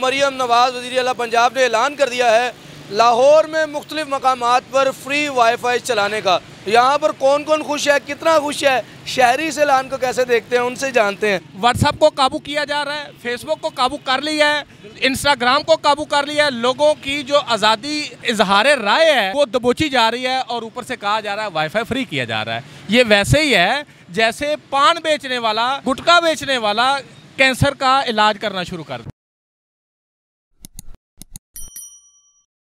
मरीम नवाज़ वजी अला पंजाब ने ऐलान कर दिया है, लाहौर में मुख्तलिफ़ मकाम पर फ्री वाई फाई चलाने का। यहाँ पर कौन कौन खुश है, कितना खुश है, शहरी से ऐलान को कैसे देखते हैं, उनसे जानते हैं। व्हाट्सअप को काबू किया जा रहा है, फेसबुक को काबू कर लिया है, इंस्टाग्राम को काबू कर लिया है, लोगों की जो आज़ादी इजहार राय है, वो दबोची जा रही है और ऊपर से कहा जा रहा है वाईफाई फ्री किया जा रहा है। ये वैसे ही है, जैसे पान बेचने वाला, गुटखा बेचने वाला कैंसर का इलाज करना शुरू कर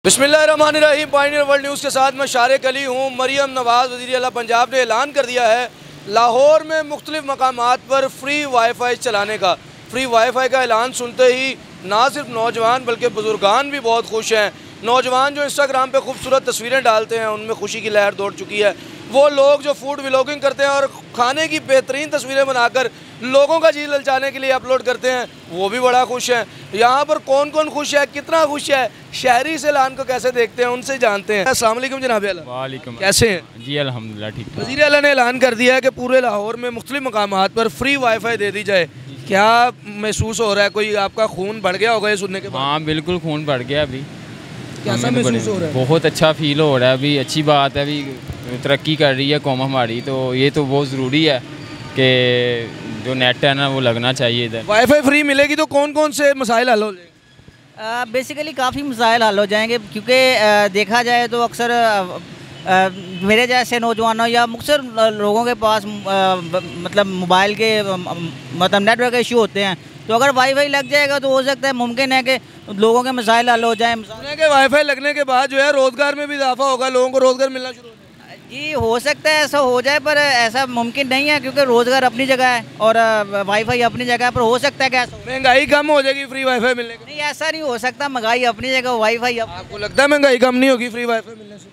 बिस्मिल्लाहिर्रहमानिर्रहीम। पाइनियर वर्ल्ड न्यूज़ के साथ मैं शारक अली हूँ। मरीम नवाज़ वजी अला पंजाब ने ऐलान कर दिया है लाहौर में मुख्तलिफ़ मकाम पर फ्री वाई फाई चलाने का। फ्री वाई फाई का ऐलान सुनते ही ना सिर्फ़ नौजवान, बल्कि बुजुर्गान भी बहुत खुश हैं। नौजवान जो इंस्टाग्राम पर खूबसूरत तस्वीरें डालते हैं, उनमें खुशी की लहर दौड़ चुकी है। वो लोग जो फ़ूड व्लॉगिंग करते हैं और खाने की बेहतरीन तस्वीरें बनाकर लोगों का जी ललचाने के लिए अपलोड करते हैं वो भी बड़ा खुश है। यहाँ पर कौन कौन खुश है कितना खुश है शहरी इस ऐलान को कैसे देखते हैं उनसे जानते हैं। असल जनाब वालेकुम कैसे हैं? जी अल्हम्दुलिल्लाह ठीक वज़ीर अला ने ऐलान कर दिया है कि पूरे लाहौर में मुख्तलिफ़ मकाम पर फ्री वाईफाई दे दी जाए। क्या महसूस हो रहा है? कोई आपका खून बढ़ गया होगा ये सुनने के बाद? हाँ बिल्कुल खून बढ़ गया अभी। कैसा तो महसूस हो रहा है? बहुत अच्छा फील हो रहा है अभी अच्छी बात है अभी। तरक्की कर रही है कौम हमारी तो ये तो बहुत ज़रूरी है कि जो नेट है ना वो लगना चाहिए इधर। वाईफाई फ्री मिलेगी तो कौन कौन से मसाइल हल हो जाएँगे? बेसिकली काफ़ी मसाइल हल हो जाएँगे क्योंकि देखा जाए तो अक्सर मेरे जैसे नौजवानों या मुख्तर लोगों के पास मतलब मोबाइल के मतलब नेटवर्क इशू होते हैं। तो अगर वाईफाई लग जाएगा तो हो सकता है मुमकिन है कि लोगों के मसाइल हल हो जाएँ। वाईफाई लगने के बाद जो है रोज़गार में भी इजाफा होगा लोगों को रोज़गार मिलना शुरू जी हो सकता है ऐसा हो जाए पर ऐसा मुमकिन नहीं है क्योंकि रोज़गार अपनी जगह है और वाईफाई अपनी जगह है पर हो सकता है कि ऐसा महँगाई कम हो जाएगी फ्री वाईफाई मिलने के। नहीं ऐसा नहीं हो सकता महँगाई अपनी जगह वाईफाई अप... आपको लगता है महँगाई कम नहीं होगी फ्री वाईफाई मिलने से?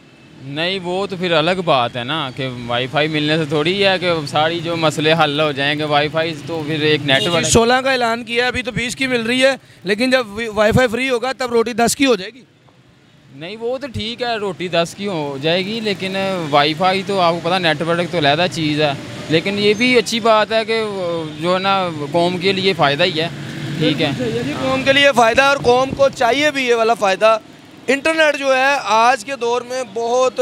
नहीं वो तो फिर अलग बात है ना कि वाईफाई मिलने से थोड़ी है कि सारी जो मसले हल हो जाएँगे वाईफाई तो फिर एक नेटवर्क सोलह का ऐलान किया है, अभी तो बीस की मिल रही है लेकिन जब वाईफाई फ्री होगा तब रोटी दस की हो जाएगी। नहीं, वो तो ठीक है, रोटी दस की हो जाएगी, लेकिन वाईफाई तो आपको पता नेटवर्क तो लहदा चीज़ है। लेकिन ये भी अच्छी बात है कि, जो है ना, कौम के लिए फ़ायदा ही है। ठीक है। ये कौम के लिए फ़ायदा है, और कौम को चाहिए भी ये वाला फ़ायदा। इंटरनेट जो है, आज के दौर में बहुत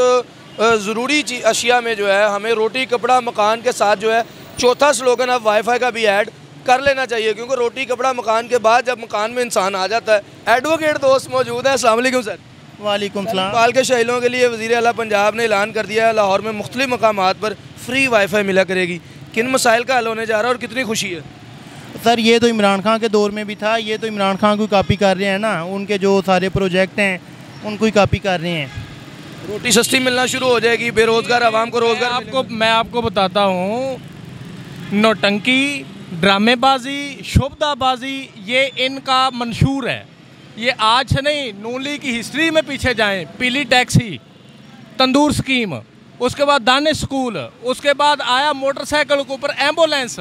ज़रूरी चीज़ अशिया में जो है, हमें रोटी, कपड़ा, मकान के साथ जो है, चौथा स्लोगन अब वाईफाई का भी ऐड कर लेना चाहिए, क्योंकि रोटी, कपड़ा, मकान के बाद जब मकान में इंसान आ जाता है। एडवोकेट दोस्त मौजूद हैं वालेकुम सर वालेकुम सलाम। नेपाल के शहरों के लिए वजी अला पंजाब ने ऐलान कर दिया है लाहौर में मुख्तलिफ़ मकाम पर फ्री वाईफाई मिला करेगी। किन मसाइल का हल होने जा रहा है और कितनी खुशी है? सर ये तो इमरान खान के दौर में भी था ये तो इमरान खान को कापी कर रहे हैं ना उनके जो सारे प्रोजेक्ट हैं उनको ही कापी कर रहे हैं। रोटी सस्ती मिलना शुरू हो जाएगी बेरोजगार आवाम को रोज़गार आपको मैं आपको बताता हूँ नौटंकी ड्रामेबाजी शोभदाबाजी ये इनका मंशूर है। ये आज से नहीं, नूली की हिस्ट्री में पीछे जाएँ। पीली टैक्सी तंदूर स्कीम उसके बाद दानिश स्कूल उसके बाद आया मोटरसाइकिल के ऊपर एंबुलेंस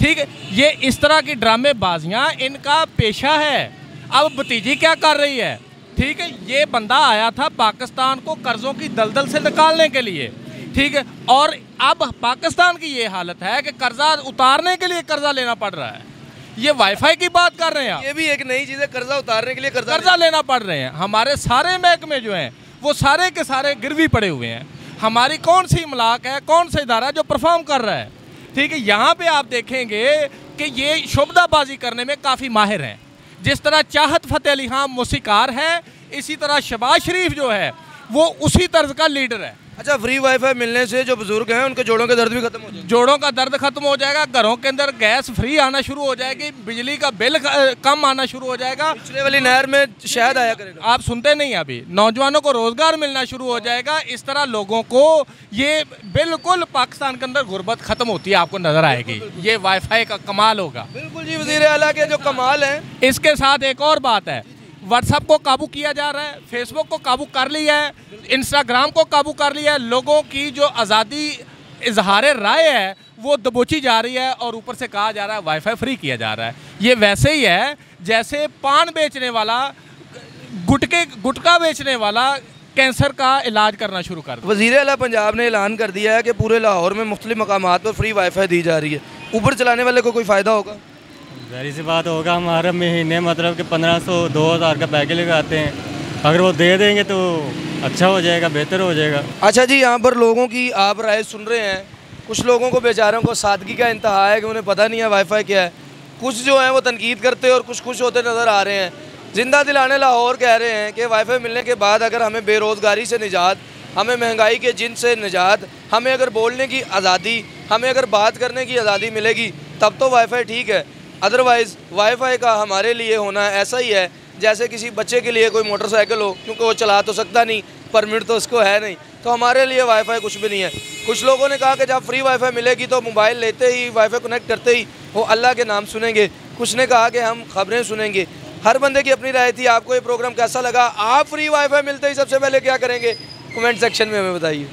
ठीक है? ये इस तरह की ड्रामेबाजियाँ, इनका पेशा है। अब भतीजी क्या कर रही है? ठीक है, ये बंदा आया था पाकिस्तान को कर्जों की दलदल से निकालने के लिए। ठीक है? और अब पाकिस्तान की ये हालत है कि कर्जा उतारने के लिए कर्जा लेना पड़ रहा है। ये वाईफाई की बात कर रहे हैं आप। ये भी एक नई चीज़ है कर्जा उतारने के लिए कर्जा कर्जा लेना पड़ रहे हैं। हमारे सारे महकमे जो हैं वो सारे के सारे गिरवी पड़े हुए हैं। हमारी कौन सी इमलाक है कौन सा इदारा जो परफॉर्म कर रहा है? ठीक है यहाँ पे आप देखेंगे कि ये शुभदाबाजी करने में काफ़ी माहिर हैं। जिस तरह चाहत फ़तेह अली खान मौसीकार है इसी तरह शबाज शरीफ जो है वो उसी तर्ज का लीडर है। अच्छा फ्री वाईफाई मिलने से जो बुज़ुर्ग हैं उनके जोड़ों के दर्द भी खत्म हो जाएँगे। जोड़ों का दर्द खत्म हो जाएगा घरों के अंदर गैस फ्री आना शुरू हो जाएगी बिजली का बिल कम आना शुरू हो जाएगा। पिछले वाली नहर में शहद आया करेगा। आप सुनते नहीं अभी नौजवानों को रोज़गार मिलना शुरू हो जाएगा इस तरह लोगों को ये बिल्कुल पाकिस्तान के अंदर गुर्बत खत्म होती है आपको नज़र आएगी। ये वाईफाई का कमाल होगा। बिल्कुल जी वज़ीर अला के जो कमाल है। इसके साथ एक और बात है व्हाट्सएप को काबू किया जा रहा है फेसबुक को काबू कर लिया है इंस्टाग्राम को काबू कर लिया है, लोगों की जो आज़ादी इजहार राय है, वो दबोची जा रही है और ऊपर से कहा जा रहा है वाईफाई फ्री किया जा रहा है। ये वैसे ही है, जैसे पान बेचने वाला, गुटके गुटका बेचने वाला कैंसर का इलाज करना शुरू कर वज़ीर अला पंजाब ने ऐलान कर दिया है कि पूरे लाहौर में मुख्तलिफ़ मकाम पर फ्री वाईफाई दी जा रही है। ऊपर चलाने वाले को कोई फ़ायदा होगा? ज़ाहिर सी बात होगा, हम हर महीने मतलब कि पंद्रह सौ, दो हज़ार का पैकेज लगाते हैं। अगर वो दे देंगे तो अच्छा हो जाएगा, बेहतर हो जाएगा। अच्छा जी, यहाँ पर लोगों की आप राय सुन रहे हैं। कुछ लोगों को बेचारों को सादगी का इंतहा है कि उन्हें पता नहीं है वाईफाई क्या है। कुछ जो हैं वो तनकीद करते और कुछ खुश होते नज़र आ रहे हैं। ज़िंदा दिलाने लाहौर कह रहे हैं कि वाईफाई मिलने के बाद अगर हमें बेरोज़गारी से निजात, हमें महँगाई के जिन से निजात, हमें अगर बोलने की आज़ादी, हमें अगर बात करने की आज़ादी मिलेगी, तब तो वाईफाई ठीक है। अदरवाइज़ वाईफाई का हमारे लिए होना ऐसा ही है, जैसे किसी बच्चे के लिए कोई मोटरसाइकिल हो, क्योंकि वो चला तो सकता नहीं परमिट तो उसको है नहीं। तो हमारे लिए वाईफाई कुछ भी नहीं है। कुछ लोगों ने कहा कि जब फ्री वाईफाई मिलेगी तो मोबाइल लेते ही वाईफाई कनेक्ट करते ही वो अल्लाह के नाम सुनेंगे। कुछ ने कहा कि हम खबरें सुनेंगे। हर बंदे की अपनी राय थी, आपको ये प्रोग्राम कैसा लगा? आप फ्री वाईफाई मिलते ही सबसे पहले क्या करेंगे? कमेंट सेक्शन में हमें बताइए।